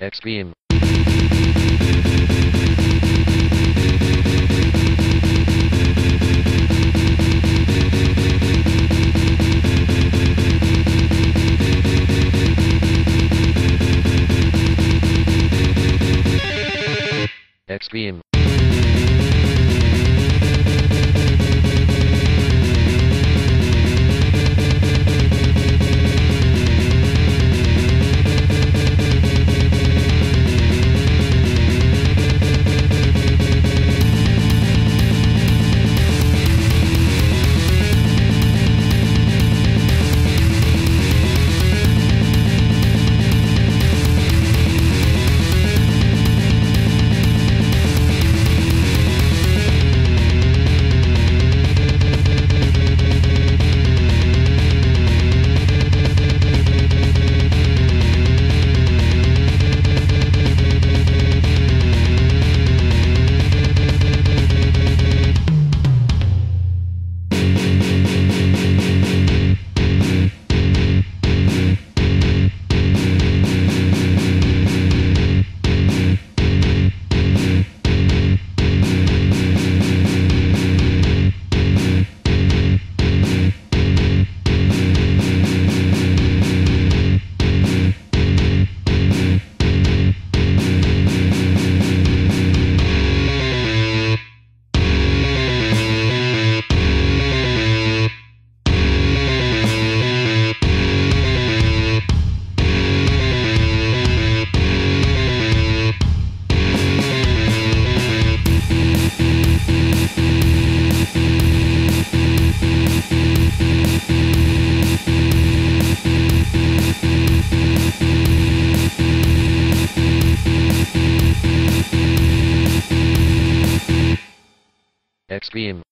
Extreme. Extreme. Extreme.